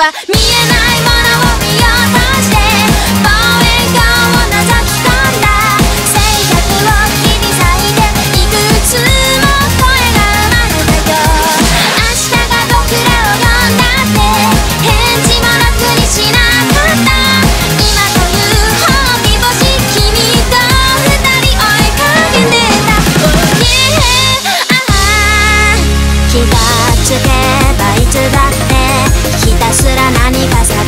は見えないものを見ようとして望遠鏡を覗き込んだ性格を切り裂いていくつも声が生まれたよ明日が僕らを呼んだって返事もろくにしなかった今という褒美星君と二人追いかけて。た Oh yeah ああ気がつけばいつだひたすら何か探